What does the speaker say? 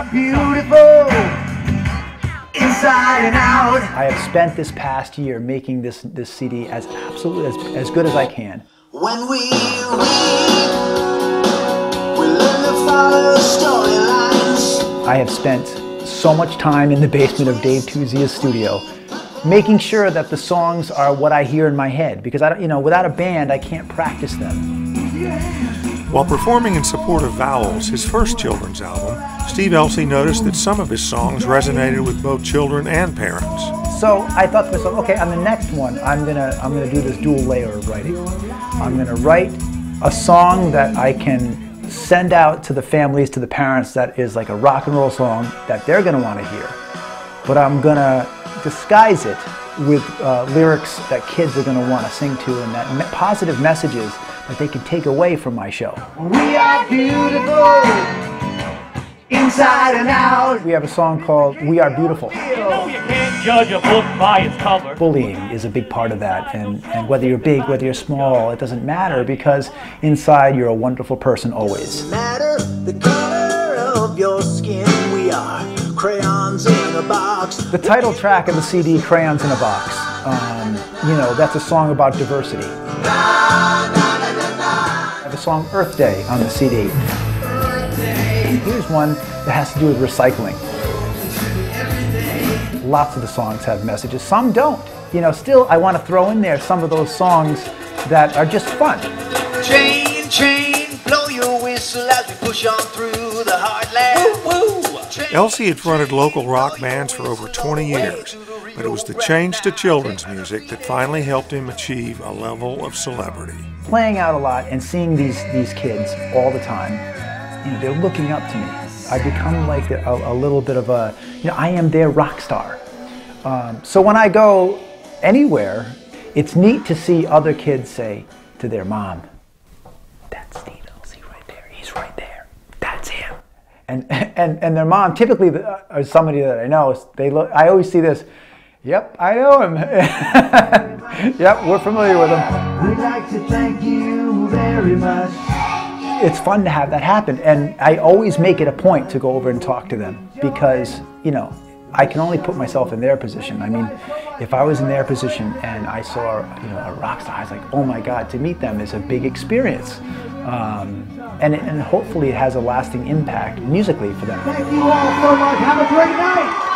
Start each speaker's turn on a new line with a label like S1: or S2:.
S1: are beautiful inside and out.
S2: I have spent this past year making this, this CD as absolutely as, as good as I can.
S1: When we read, we learn to follow storylines.
S2: I have spent so much time in the basement of Dave Tuzia's studio making sure that the songs are what I hear in my head because I don't, you know, without a band I can't practice them.
S3: While performing in support of Vowels, his first children's album, Steve Elci noticed that some of his songs resonated with both children and parents.
S2: So I thought to myself, okay, on the next one, I'm gonna I'm gonna do this dual layer of writing. I'm gonna write a song that I can send out to the families, to the parents, that is like a rock and roll song that they're gonna want to hear. But I'm gonna disguise it with uh, lyrics that kids are gonna want to sing to and that me positive messages that they can take away from my show.
S1: We are beautiful inside and out.
S2: We have a song called We Are Beautiful.
S4: You know you can't judge a book by its cover.
S2: Bullying is a big part of that, and, and whether you're big, whether you're small, it doesn't matter because inside you're a wonderful person always.
S1: Matter the color of your skin. We are crayons in a box.
S2: The title track of the CD, Crayons in a Box, um, you know, that's a song about diversity. I have a song Earth Day on the CD. Here's one that has to do with recycling. Lots of the songs have messages, some don't. You know, still, I want to throw in there some of those songs that are just fun.
S1: Chain, chain, blow your whistle as we push on through the heartland. Woo, woo.
S3: Elci had fronted local rock bands for over 20 years, but it was the change to children's music that finally helped him achieve a level of celebrity.
S2: Playing out a lot and seeing these, these kids all the time, you know, they're looking up to me. I become like a, a little bit of a, you know, I am their rock star. Um, so when I go anywhere, it's neat to see other kids say to their mom, "That's Steve Elci right there. He's right there. That's him." And and and their mom, typically, the- uh, somebody that I know, they look. I always see this. Yep, I know him. yep, we're familiar with him.
S1: We'd like to thank you very much.
S2: it's fun to have that happen and i always make it a point to go over and talk to them because you know i can only put myself in their position i mean if i was in their position and i saw you know a rock star i was like oh my god to meet them is a big experience um, and, and hopefully it has a lasting impact musically for them
S1: Thank you all so much. Have a great night.